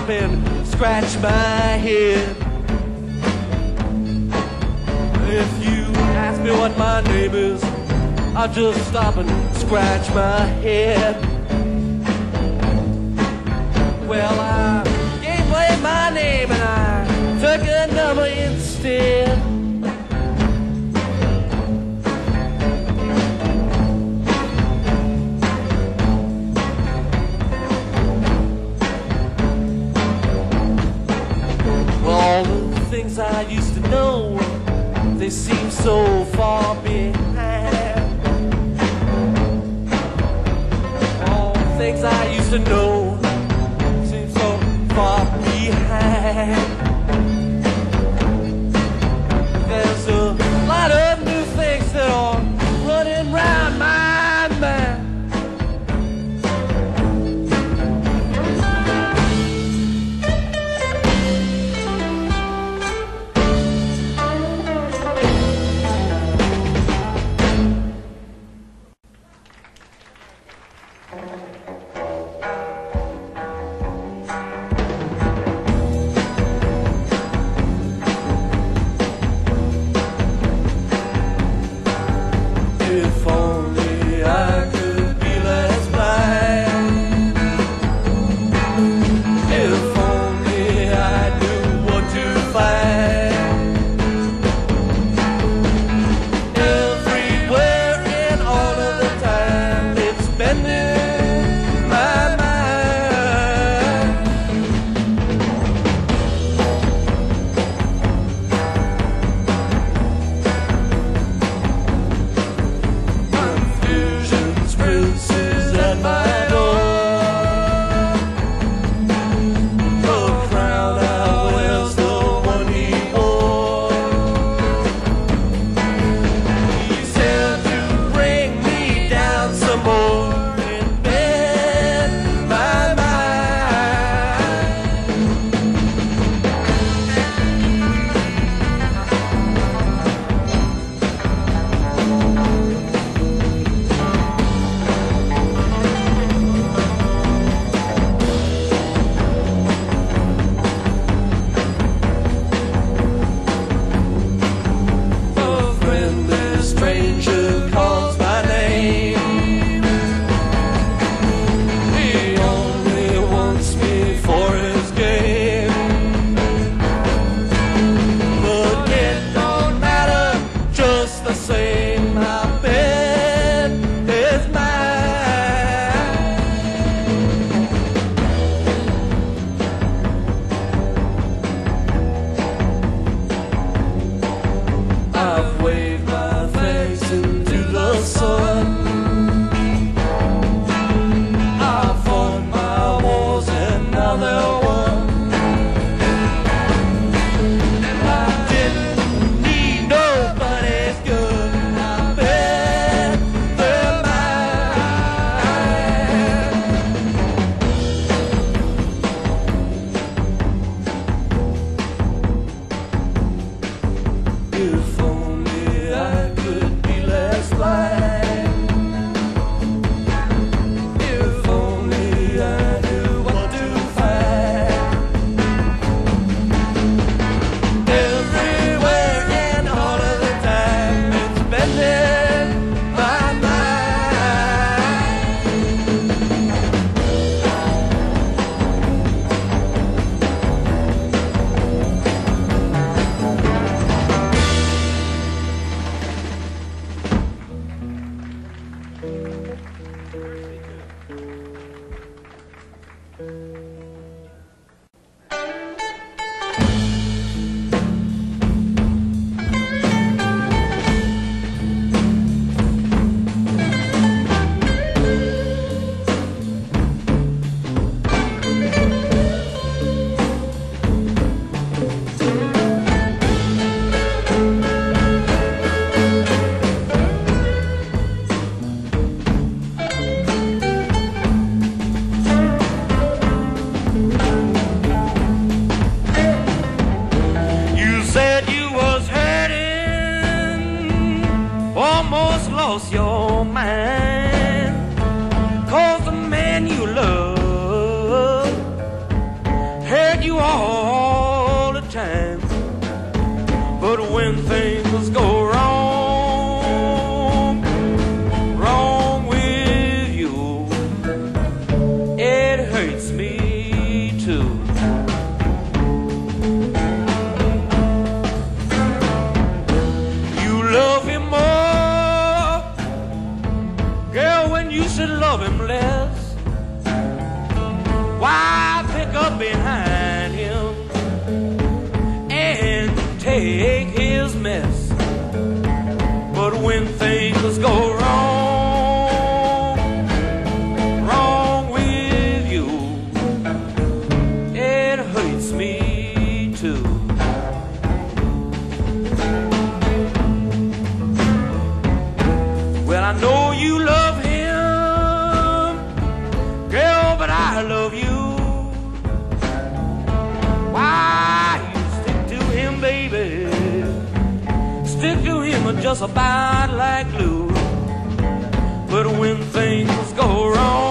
stop and scratch my head. If you ask me what my name is, I just stop and scratch my head. always seem so far behind. All things I used to know seem so far behind. make his mess. But when things go us abide like glue. But when things go wrong,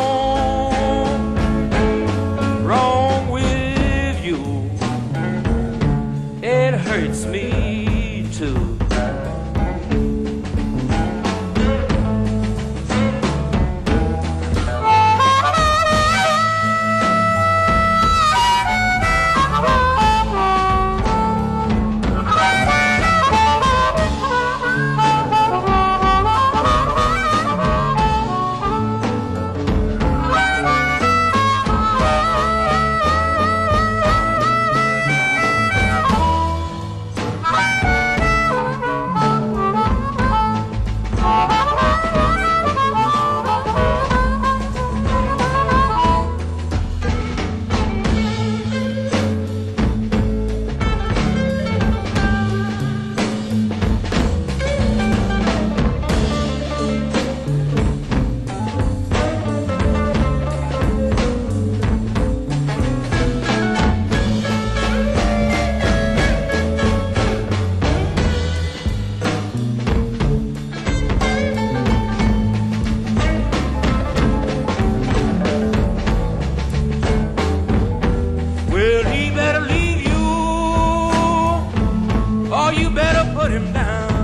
put him down.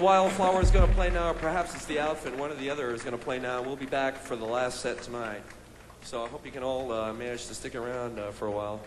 Wildflower is going to play now, or perhaps it's the Outfit. One or the other is going to play now. We'll be back for the last set tonight. So I hope you can all uh, manage to stick around uh, for a while.